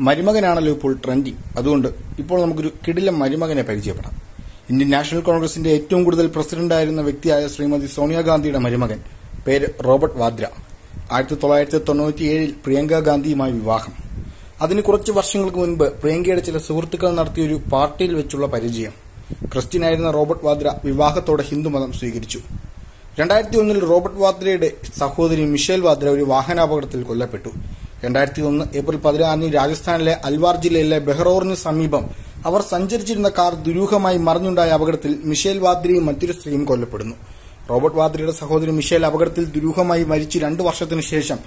മരുമകനാണല്ലോ ഇപ്പോൾ ട്രെൻഡിങ് അതുകൊണ്ട് ഇപ്പോൾ നമുക്കൊരു കിടിലം മരുമകനെ പരിചയപ്പെടാം. ഇന്ത്യൻ നാഷണൽ കോൺഗ്രസിന്റെ ഏറ്റവും കൂടുതൽ പ്രസിഡന്റായിരുന്ന വ്യക്തിയായ ശ്രീമതി സോണിയാഗാന്ധിയുടെ മരുമകൻ പേര് റോബർട്ട് വാദ്ര. ആയിരത്തി തൊള്ളായിരത്തി തൊണ്ണൂറ്റിയേഴിൽ പ്രിയങ്ക ഗാന്ധിയുമായി വിവാഹം. അതിന് കുറച്ച് വർഷങ്ങൾക്ക് മുൻപ് പ്രിയങ്കയുടെ ചില സുഹൃത്തുക്കൾ നടത്തിയ ഒരു പാർട്ടിയിൽ വെച്ചുള്ള പരിചയം. ക്രിസ്ത്യനായിരുന്ന റോബർട്ട് വാദ്ര വിവാഹത്തോടെ ഹിന്ദുമതം സ്വീകരിച്ചു. രണ്ടായിരത്തി ഒന്നിൽ റോബർട്ട് വാദ്രയുടെ സഹോദരി മിഷേൽ വാദ്ര ഒരു വാഹനാപകടത്തിൽ കൊല്ലപ്പെട്ടു. രണ്ടായിരത്തി ഒന്ന് ഏപ്രിൽ പതിനാറിന് രാജസ്ഥാനിലെ അൽവാർ ജില്ലയിലെ ബെഹ്റോറിന് സമീപം അവർ സഞ്ചരിച്ചിരുന്ന കാർ ദുരൂഹമായി മറിഞ്ഞുണ്ടായ അപകടത്തിൽ മിഷേൽ വാദ്രിയും മറ്റൊരു സ്ത്രീയും കൊല്ലപ്പെടുന്നു. റോബർട്ട് വാദ്രിയുടെ സഹോദരൻ മിഷേൽ അപകടത്തിൽ ദുരൂഹമായി മരിച്ചു രണ്ടു വർഷത്തിനു ശേഷം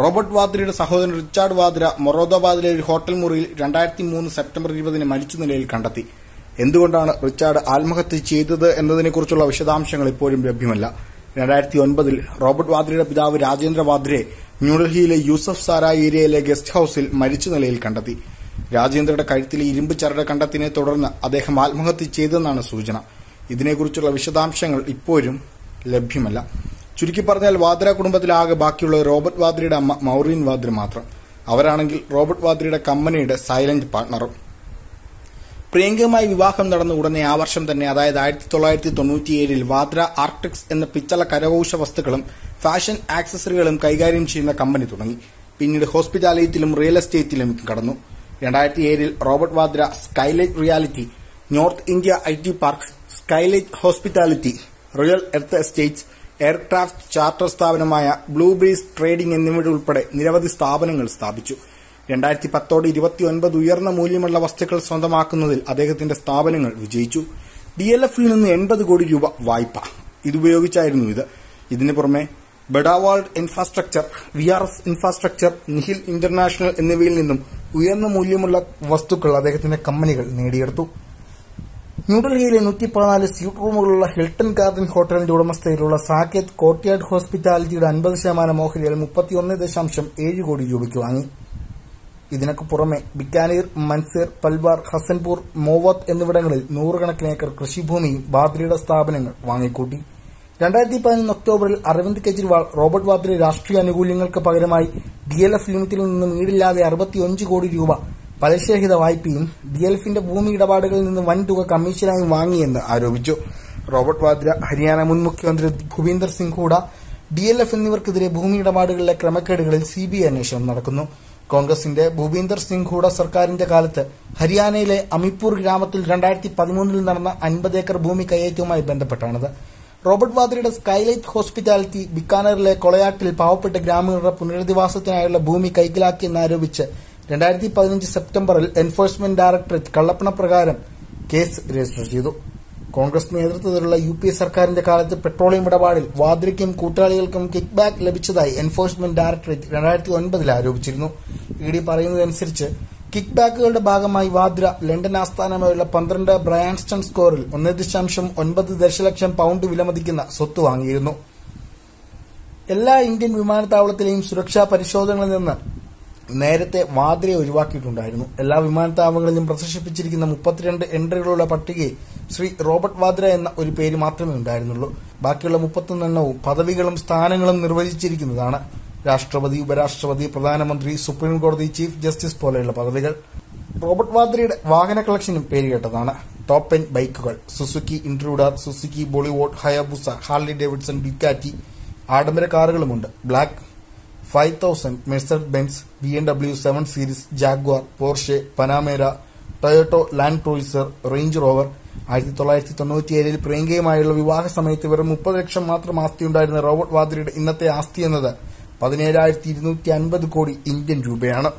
റോബർട്ട് വാദ്രയുടെ സഹോദരൻ റിച്ചാർഡ് വാദ്ര മൊറോദാബാദിലെ ഒരു ഹോട്ടൽ മുറിയിൽ രണ്ടായിരത്തി മൂന്ന് സെപ്റ്റംബർ ഇരുപതിന് മരിച്ച നിലയിൽ കണ്ടെത്തി. എന്തുകൊണ്ടാണ് റിച്ചാർഡ് ആത്മഹത്യ ചെയ്തത് എന്നതിനെക്കുറിച്ചുള്ള വിശദാംശങ്ങൾ ഇപ്പോഴും ലഭ്യമല്ല. രണ്ടായിരത്തി ഒൻപതിൽ റോബർട്ട് വാദ്രയുടെ പിതാവ് രാജേന്ദ്ര വാദ്രയെ ന്യൂഡൽഹിയിലെ യൂസഫ് സാര ഏരിയയിലെ ഗസ്റ്റ് ഹൌസിൽ മരിച്ച നിലയിൽ കണ്ടെത്തി. രാജേന്ദ്രയുടെ കഴുത്തിലെ ഇരുമ്പ് ചരട് കണ്ടെത്തിനെ തുടർന്ന് അദ്ദേഹം ആത്മഹത്യ ചെയ്തെന്നാണ് സൂചന. ഇതിനെക്കുറിച്ചുള്ള വിശദാംശങ്ങൾ ഇപ്പോഴും ലഭ്യമല്ല. ചുരുക്കി പറഞ്ഞാൽ വാദ്ര കുടുംബത്തിലാകെ ബാക്കിയുള്ള റോബർട്ട് വാദ്രയുടെ അമ്മ മൗറീൻ വാദ്ര മാത്രം. അവരാണെങ്കിൽ റോബർട്ട് വാദ്രയുടെ കമ്പനിയുടെ സൈലന്റ് പാർട്ണറും. പ്രിയങ്കയുമായി വിവാഹം നടന്ന ഉടനെ ആ വർഷം തന്നെ അതായത് ആയിരത്തി തൊള്ളായിരത്തി തൊണ്ണൂറ്റിയേഴിൽ വാദ്ര ആർട്ടിക്സ് എന്ന പിച്ചള കരകൌശ വസ്തുക്കളും ഫാഷൻ ആക്സസറികളും കൈകാര്യം ചെയ്യുന്ന കമ്പനി തുടങ്ങി. പിന്നീട് ഹോസ്പിറ്റാലിറ്റിയിലും റിയൽ എസ്റ്റേറ്റിലും കടന്നു. രണ്ടായിരത്തി ഏഴിൽ Robert Vadra Skylight reality north India I T park Skylight hospitality real earth estates aircraft charter സ്ഥാപനമായ ബ്ലൂ ബ്രീസ് ട്രേഡിംഗ് എന്നിവയുടെ ഉൾപ്പെടെ നിരവധി സ്ഥാപനങ്ങൾ സ്ഥാപിച്ചു. രണ്ടായിരത്തി പത്തോടെ ഇരുപത്തിയൊൻപത് ഉയർന്ന മൂല്യമുള്ള വസ്തുക്കൾ സ്വന്തമാക്കുന്നതിൽ അദ്ദേഹത്തിന്റെ സ്ഥാപനങ്ങൾ വിജയിച്ചു. ഡി എൽ എഫിൽ നിന്ന് എൺപത് കോടി രൂപ വായ്പ. ഇതുപയോഗിച്ചായിരുന്നു ഇത്. ഇതിനു പുറമെ ബെഡാവാൾഡ് infrastructure V R S infrastructure Nihil international എന്നിവയിൽ നിന്നും ഉയർന്ന മൂല്യമുള്ള വസ്തുക്കൾ അദ്ദേഹത്തിന്റെ കമ്പനികൾ നേടിയെടുത്തു. ന്യൂഡൽഹിയിലെ നൂറ്റി പതിനാല് സ്യൂട്ട് റൂമുകളുള്ള ഹിൽട്ടൺ ഗാർഡൻ ഹോട്ടലിന്റെ ഉടമസ്ഥയിലുള്ള സാക്കേത് കോർട്ട്യാർഡ് ഹോസ്പിറ്റാലിറ്റിയുടെ അൻപത് ശതമാനം ഓഹരികൾ മുപ്പത്തിയൊന്ന് ദശാംശം ഏഴ് കോടി രൂപയ്ക്ക് വാങ്ങി. ഇതിനൊക്കെ പുറമെ ബിക്കാനീർ മൻസീർ പൽവാർ ഹസൻപൂർ മോവത്ത് എന്നിവിടങ്ങളിൽ നൂറുകണക്കിന് ഏക്കർ കൃഷിഭൂമിയും വാദ്രയുടെ സ്ഥാപനങ്ങൾ വാങ്ങിക്കൂട്ടി. രണ്ടായിരത്തി പതിനൊന്ന് ഒക്ടോബറിൽ അരവിന്ദ് കെജ്രിവാൾ റോബർട്ട് വാദ്രയുടെ രാഷ്ട്രീയ ആനുകൂല്യങ്ങൾക്ക് പകരമായി ഡി എൽ എഫ് ലിമിറ്റിൽ നിന്നും ഈടില്ലാതെ അറുപത്തിയഞ്ച് കോടി രൂപ പലിശരഹിത വായ്പയും ഡി എൽ എഫിന്റെ ഭൂമി ഇടപാടുകളിൽ നിന്ന് വൻതുക കമ്മീഷനായും വാങ്ങിയെന്ന് ആരോപിച്ചു. റോബർട്ട് വാദ്ര ഹരിയാന മുൻ മുഖ്യമന്ത്രി Bhupinder Singh Hooda D L F എന്നിവർക്കെതിരെ ഭൂമി ഇടപാടുകളിലെ ക്രമക്കേടുകളിൽ സിബിഐ അന്വേഷണം നടക്കുന്നു. കോൺഗ്രസിന്റെ ഭൂപീന്ദർ സിംഗ് ഹൂഡ സർക്കാരിന്റെ കാലത്ത് ഹരിയാനയിലെ അമിപ്പൂർ ഗ്രാമത്തിൽ രണ്ടായിരത്തി പതിമൂന്നിൽ നടന്ന അൻപത് ഏക്കർ ഭൂമി കയ്യേറ്റവുമായി ബന്ധപ്പെട്ടാണിത്. റോബർട്ട് വാദ്രയുടെ സ്കൈലൈറ്റ് ഹോസ്പിറ്റാലിറ്റി ബിക്കാനറിലെ കൊളയാട്ടിൽ പാവപ്പെട്ട ഗ്രാമീണരുടെ പുനരധിവാസത്തിനായുള്ള ഭൂമി കൈക്കലാക്കിയെന്നാരോപിച്ച് രണ്ടായിരത്തി പതിനഞ്ച് സെപ്റ്റംബറിൽ എൻഫോഴ്സ്മെന്റ് ഡയറക്ടറേറ്റ് കള്ളപ്പണപ്രകാരം കേസ് രജിസ്റ്റർ ചെയ്തു. കോൺഗ്രസ് നേതൃത്വത്തിലുള്ള യു പി സർക്കാരിന്റെ കാലത്ത് പെട്രോളിയം ഇടപാടിൽ വാദ്രയ്ക്കും കൂട്ടാളികൾക്കും കിക്ക് ബാക്ക് ലഭിച്ചതായി എൻഫോഴ്സ്മെന്റ് ഡയറക്ടറേറ്റ് രണ്ടായിരത്തി ഒൻപതിൽ ആരോപിച്ചിരുന്നു. ഇ ഡി പറയുന്നതനുസരിച്ച് കിക്ക് ബാക്കുകളുടെ ഭാഗമായി വാദ്ര ലണ്ടൻ ആസ്ഥാനമായുള്ള പന്ത്രണ്ട് ബ്രയാൻസ്റ്റൺ സ്കോറിൽ ഒന്ന് ദശാംശം ഒൻപത് ദശലക്ഷം പൗണ്ട് വിലമതിക്കുന്ന സ്വത്ത് വാങ്ങിയിരുന്നു. എല്ലാ ഇന്ത്യൻ വിമാനത്താവളത്തിലെയും സുരക്ഷാ പരിശോധനകളിൽ നിന്ന് നേരത്തെ വാദ്രയെ ഒഴിവാക്കിയിട്ടുണ്ടായിരുന്നു. എല്ലാ വിമാനത്താവളങ്ങളിലും പ്രദർശിപ്പിച്ചിരിക്കുന്ന മുപ്പത്തിരണ്ട് എൻട്രികളുള്ള പട്ടികയിൽ ശ്രീ റോബർട്ട് വാദ്ര എന്ന ഒരു പേര് മാത്രമേ ഉണ്ടായിരുന്നുള്ളൂ. ബാക്കിയുള്ള മുപ്പത്തൊന്നെണ്ണവും പദവികളും സ്ഥാനങ്ങളും നിർവചിച്ചിരിക്കുന്നതാണ് രാഷ്ട്രപതി ഉപരാഷ്ട്രപതി പ്രധാനമന്ത്രി സുപ്രീം കോടതി ചീഫ് ജസ്റ്റിസ് പോലെയുള്ള പദവികൾ. റോബർട്ട് വാദ്രയുടെ വാഹന കളക്ഷനും പേരുകേട്ടതാണ്. ടോപ്പ് എൻ ബൈക്കുകൾ. Suzuki Intruder Suzuki Bollywood Hayabusa Harley Davidson Ducati ആഡംബര കാറുകളുമുണ്ട്. Black five thousand Mercedes Benz B M W seven series Jaguar Porsche Panamera Toyota Land Cruiser Range Rover. ആയിരത്തി തൊള്ളായിരത്തി തൊണ്ണൂറ്റിയേഴിൽ പ്രിയങ്കയുമായുള്ള വിവാഹ സമയത്ത് വെറും മുപ്പത് ലക്ഷം മാത്രം ആസ്തിയുണ്ടായിരുന്ന റോബർട്ട് വാദ്രയുടെ ഇന്നത്തെ ആസ്തി എന്നത് പതിനേഴായിരത്തി ഇരുന്നൂറ്റി അൻപത് കോടി ഇന്ത്യൻ രൂപയാണ്.